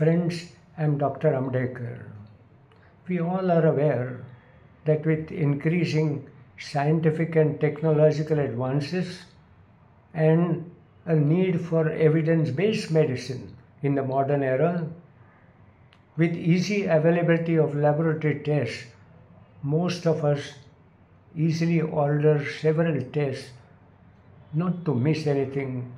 Friends, I am Dr. Amdekar. We all are aware that with increasing scientific and technological advances and a need for evidence based medicine in the modern era, with easy availability of laboratory tests, most of us easily order several tests not to miss anything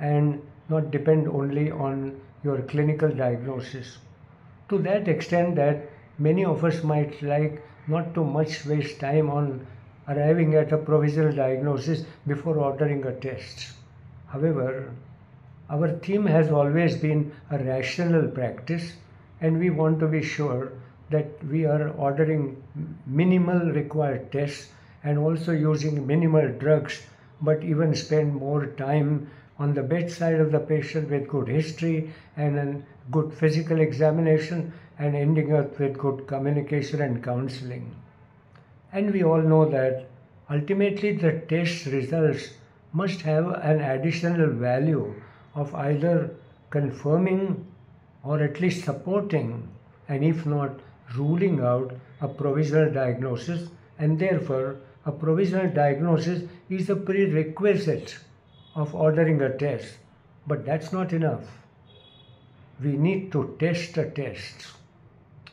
and not depend only on your clinical diagnosis. To that extent that many of us might like not to much waste time on arriving at a provisional diagnosis before ordering a test. However, our theme has always been a rational practice and we want to be sure that we are ordering minimal required tests and also using minimal drugs but even spend more time on the bedside of the patient with good history and a good physical examination and ending up with good communication and counseling. And we all know that ultimately the test results must have an additional value of either confirming or at least supporting and if not ruling out a provisional diagnosis and therefore a provisional diagnosis is a prerequisite of ordering a test but that's not enough we need to test the tests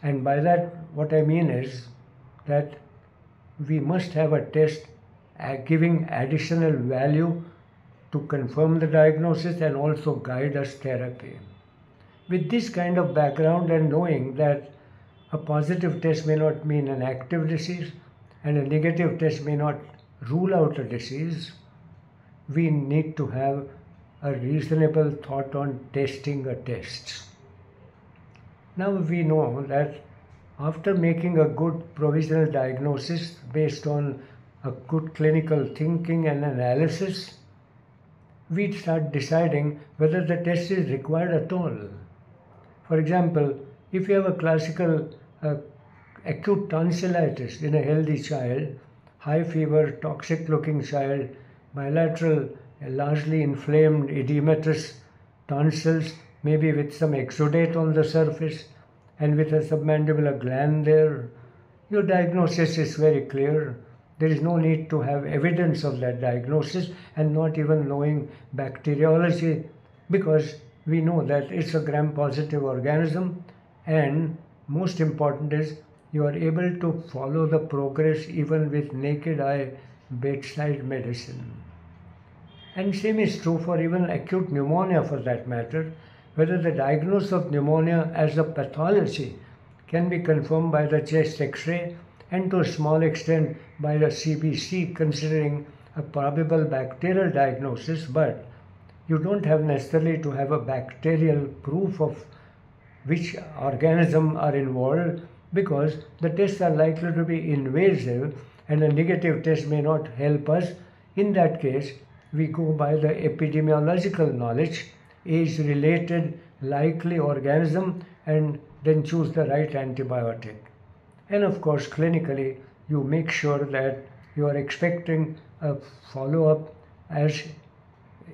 and by that, what I mean is that we must have a test uh, giving additional value to confirm the diagnosis and also guide us therapy. With this kind of background and knowing that a positive test may not mean an active disease and a negative test may not rule out a disease, we need to have a reasonable thought on testing a test. Now we know that after making a good provisional diagnosis based on a good clinical thinking and analysis, we start deciding whether the test is required at all. For example, if you have a classical uh, acute tonsillitis in a healthy child, high fever, toxic looking child, bilateral, largely inflamed edematous tonsils, maybe with some exudate on the surface and with a submandibular gland there, your diagnosis is very clear. There is no need to have evidence of that diagnosis and not even knowing bacteriology because we know that it's a gram positive organism and most important is you are able to follow the progress even with naked eye bedside medicine. And same is true for even acute pneumonia for that matter, whether the diagnosis of pneumonia as a pathology can be confirmed by the chest x-ray and to a small extent by the CBC considering a probable bacterial diagnosis, but you don't have necessarily to have a bacterial proof of which organism are involved because the tests are likely to be invasive and a negative test may not help us. In that case, we go by the epidemiological knowledge, age-related likely organism and then choose the right antibiotic. And of course, clinically, you make sure that you are expecting a follow-up as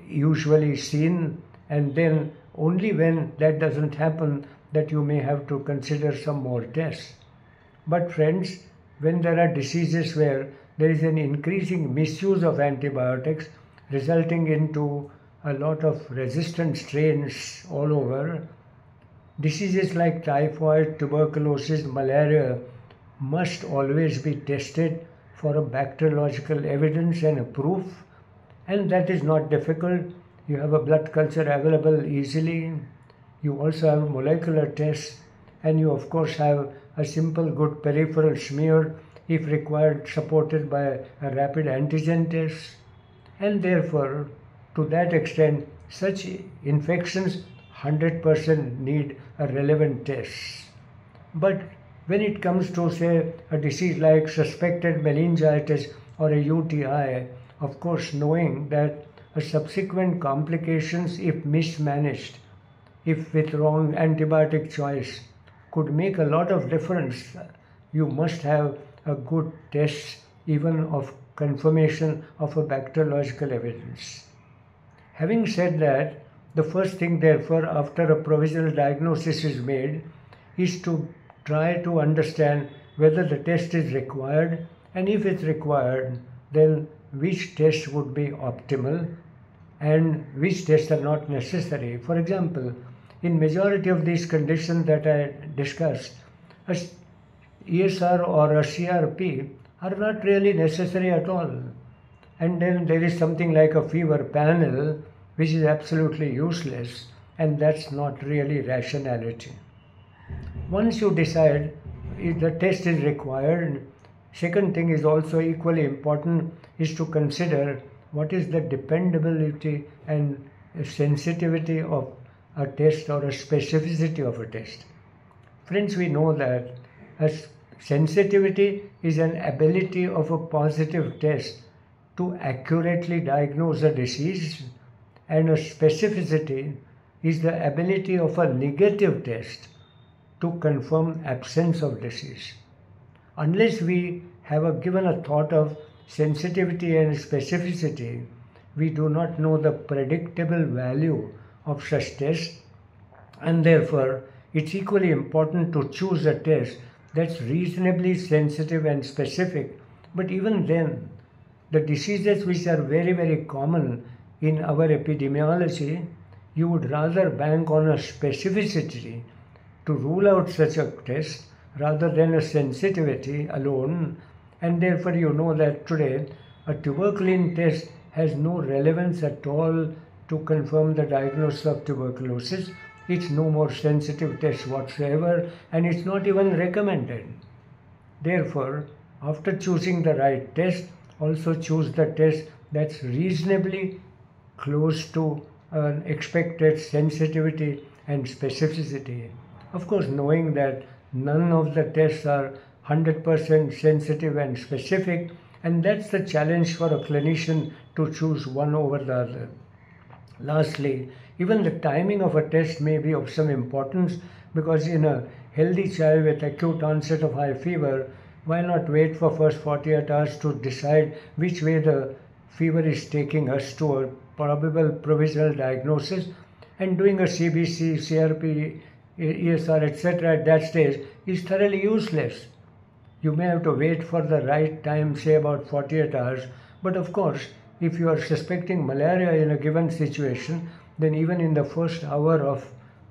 usually seen and then only when that doesn't happen that you may have to consider some more tests. But friends, when there are diseases where there is an increasing misuse of antibiotics resulting into a lot of resistant strains all over, diseases like typhoid, tuberculosis, malaria must always be tested for a bacteriological evidence and a proof and that is not difficult. You have a blood culture available easily. You also have molecular tests and you of course have a simple good peripheral smear if required supported by a rapid antigen test and therefore to that extent such infections 100% need a relevant test. But when it comes to say a disease like suspected meningitis or a UTI, of course knowing that a subsequent complications if mismanaged, if with wrong antibiotic choice could make a lot of difference. You must have a good test even of confirmation of a bacteriological evidence. Having said that, The first thing, therefore, after a provisional diagnosis is made, is to try to understand whether the test is required and if it's required, then which test would be optimal and which tests are not necessary. For example, in majority of these conditions that I discussed, a ESR or a CRP are not really necessary at all. And then there is something like a fever panel which is absolutely useless and that's not really rationality. Once you decide if the test is required, second thing is also equally important is to consider what is the dependability and sensitivity of a test or a specificity of a test. Friends, we know that a sensitivity is an ability of a positive test to accurately diagnose a disease and a specificity is the ability of a negative test to confirm absence of disease. Unless we have a, given a thought of sensitivity and specificity, we do not know the predictable value of such tests and therefore it's equally important to choose a test that's reasonably sensitive and specific. But even then, the diseases which are very, very common in our epidemiology, you would rather bank on a specificity to rule out such a test rather than a sensitivity alone. And therefore, you know that today a tuberculin test has no relevance at all to confirm the diagnosis of tuberculosis. It's no more sensitive test whatsoever and it's not even recommended. Therefore, after choosing the right test, also choose the test that's reasonably close to an expected sensitivity and specificity. Of course, knowing that none of the tests are 100% sensitive and specific, and that's the challenge for a clinician to choose one over the other. Lastly, even the timing of a test may be of some importance because in a healthy child with acute onset of high fever, why not wait for first 48 hours to decide which way the fever is taking us to a probable provisional diagnosis and doing a CBC, CRP, ESR, etc. at that stage is thoroughly useless. You may have to wait for the right time, say about 48 hours, but of course, if you are suspecting malaria in a given situation, then even in the first hour of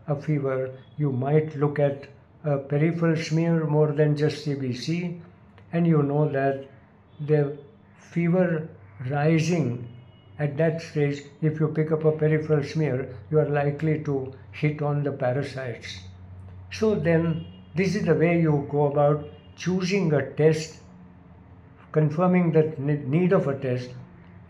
a fever, you might look at a peripheral smear more than just CBC, and you know that the fever rising at that stage, if you pick up a peripheral smear, you are likely to hit on the parasites. So then, this is the way you go about choosing a test, confirming the need of a test,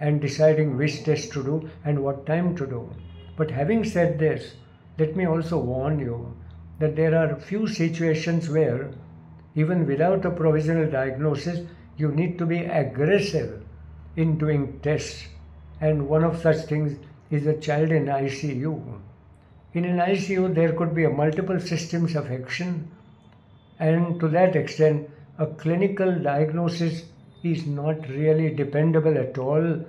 and deciding which test to do and what time to do. But having said this, let me also warn you that there are few situations where, even without a provisional diagnosis, you need to be aggressive in doing tests and one of such things is a child in ICU. In an ICU, there could be a multiple systems affection, and to that extent, a clinical diagnosis is not really dependable at all,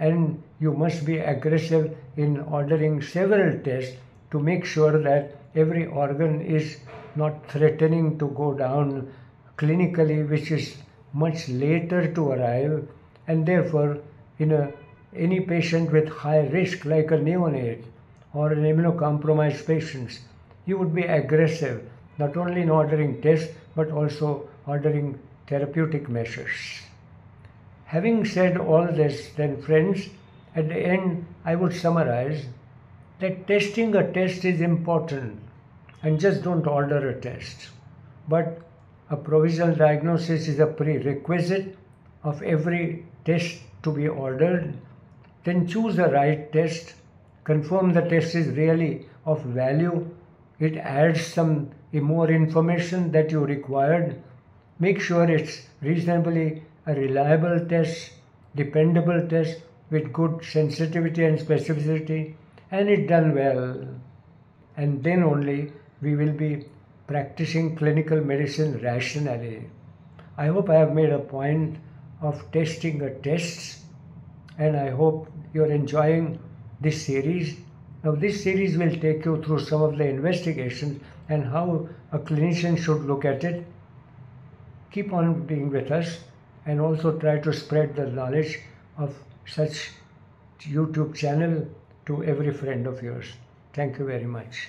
and you must be aggressive in ordering several tests to make sure that every organ is not threatening to go down clinically, which is much later to arrive, and therefore, in a any patient with high risk like a neonate or an immunocompromised patient, you would be aggressive not only in ordering tests but also ordering therapeutic measures. Having said all this, then, friends, at the end I would summarize that testing a test is important and just don't order a test. But a provisional diagnosis is a prerequisite of every test to be ordered then choose the right test, confirm the test is really of value, it adds some more information that you required, make sure it's reasonably a reliable test, dependable test with good sensitivity and specificity, and it done well. And then only we will be practicing clinical medicine rationally. I hope I have made a point of testing a test and I hope you're enjoying this series Now, this series will take you through some of the investigations and how a clinician should look at it. Keep on being with us and also try to spread the knowledge of such YouTube channel to every friend of yours. Thank you very much.